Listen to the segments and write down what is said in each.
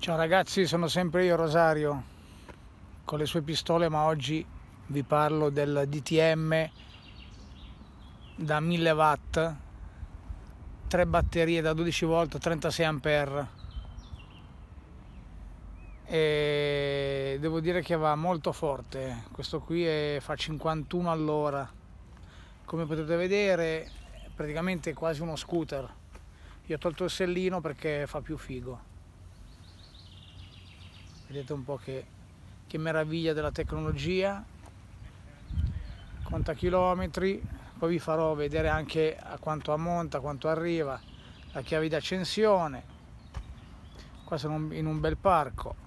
Ciao ragazzi, sono sempre io Rosario con le sue pistole, ma oggi vi parlo del DTM da 1000 watt, tre batterie da 12 volt, 36 ampere. E devo dire che va molto forte, questo qui è, fa 51 all'ora. Come potete vedere, praticamente è quasi uno scooter. Io ho tolto il sellino perché fa più figo vedete un po' che, che meraviglia della tecnologia. Conta chilometri poi vi farò vedere anche a quanto ammonta, quanto arriva la chiave di accensione. Qua sono in un bel parco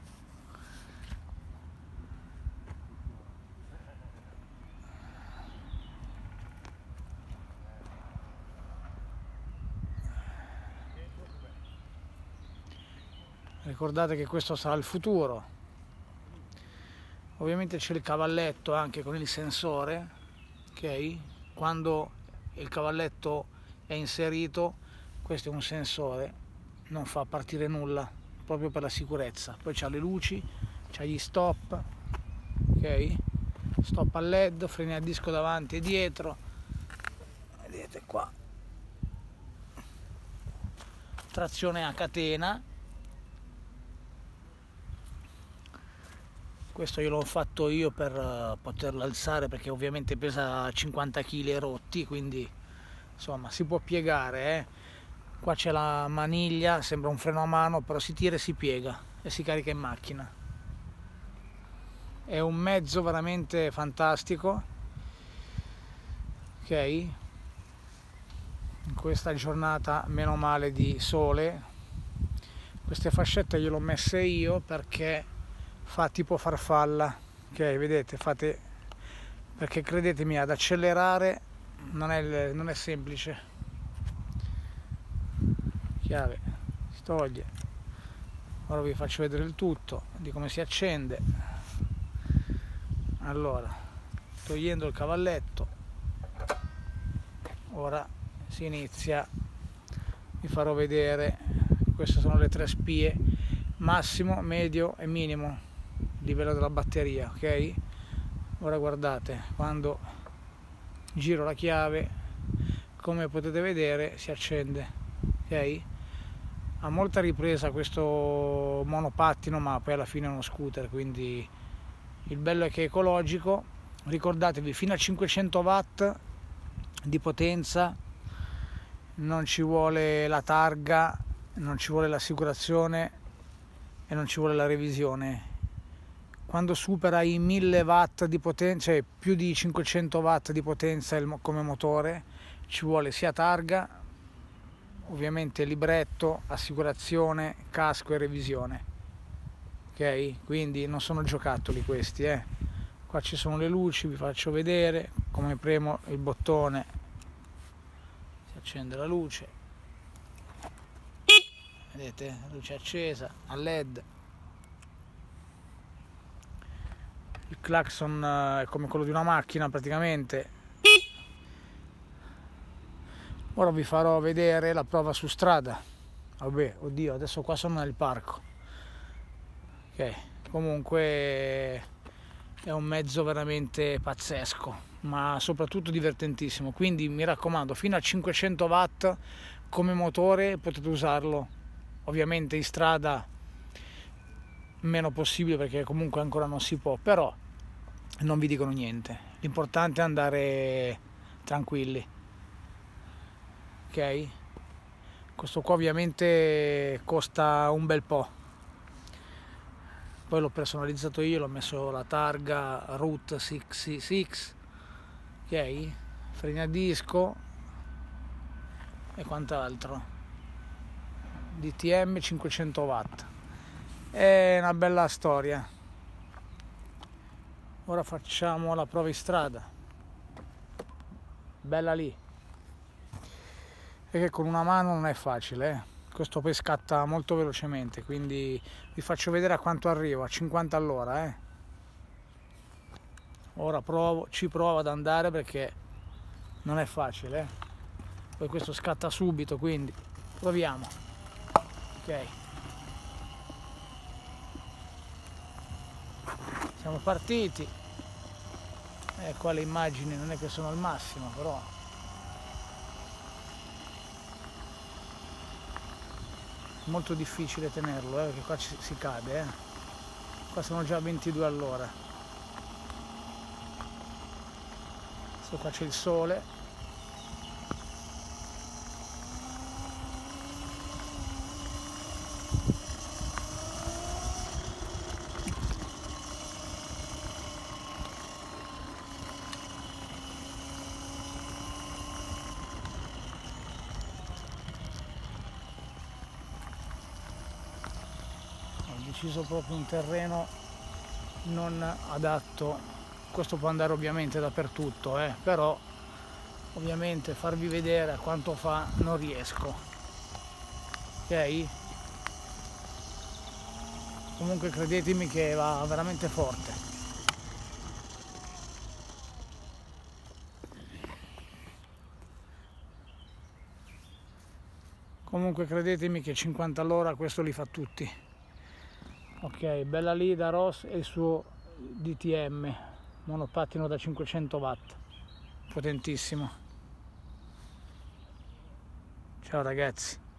ricordate che questo sarà il futuro. Ovviamente c'è il cavalletto anche con il sensore ok? Quando il cavalletto è inserito questo è un sensore non fa partire nulla proprio per la sicurezza. Poi c'ha le luci c'ha gli stop ok? Stop a led freni a disco davanti e dietro. Vedete qua. Trazione a catena questo io l'ho fatto io per uh, poterlo alzare perché ovviamente pesa 50 kg rotti quindi insomma si può piegare eh. qua c'è la maniglia sembra un freno a mano però si tira e si piega e si carica in macchina. È un mezzo veramente fantastico. Ok? In questa giornata meno male di sole. Queste fascette gliele ho messe io perché fa tipo farfalla. Ok vedete fate perché credetemi ad accelerare non è, non è semplice. Chiave si toglie. Ora vi faccio vedere il tutto di come si accende. Allora togliendo il cavalletto ora si inizia vi farò vedere queste sono le tre spie massimo medio e minimo livello della batteria ok? Ora guardate quando giro la chiave come potete vedere si accende ok? Ha molta ripresa questo monopattino ma poi alla fine è uno scooter quindi il bello è che è ecologico. Ricordatevi fino a 500 watt di potenza non ci vuole la targa non ci vuole l'assicurazione e non ci vuole la revisione quando supera i 1000 watt di potenza, cioè più di 500 watt di potenza come motore, ci vuole sia targa, ovviamente libretto, assicurazione, casco e revisione. Ok? Quindi non sono giocattoli questi, eh. Qua ci sono le luci, vi faccio vedere come premo il bottone si accende la luce. Vedete? Luce accesa a LED. Il clacson eh, è come quello di una macchina praticamente. Ora vi farò vedere la prova su strada. Vabbè oddio adesso qua sono nel parco. Ok comunque è un mezzo veramente pazzesco ma soprattutto divertentissimo. Quindi mi raccomando fino a 500 watt come motore potete usarlo ovviamente in strada meno possibile perché comunque ancora non si può però non vi dicono niente. L'importante è andare tranquilli. Ok? Questo qua ovviamente costa un bel po' poi l'ho personalizzato io l'ho messo la targa Route 66 ok? Freni a disco e quant'altro? DTM 500 watt è una bella storia ora facciamo la prova in strada bella lì e che con una mano non è facile eh? questo poi scatta molto velocemente quindi vi faccio vedere a quanto arrivo a 50 all'ora eh? ora provo ci provo ad andare perché non è facile eh? poi questo scatta subito quindi proviamo ok siamo partiti. Eh, qua le immagini non è che sono al massimo però. Molto difficile tenerlo eh, perché qua ci, si cade eh. qua sono già 22 all'ora. Adesso qua c'è il sole deciso proprio un terreno non adatto. Questo può andare ovviamente dappertutto eh, però ovviamente farvi vedere quanto fa non riesco. Ok? Comunque credetemi che va veramente forte. Comunque credetemi che 50 all'ora questo li fa tutti ok bella lì da Ross e il suo DTM monopattino da 500 watt. Potentissimo. Ciao ragazzi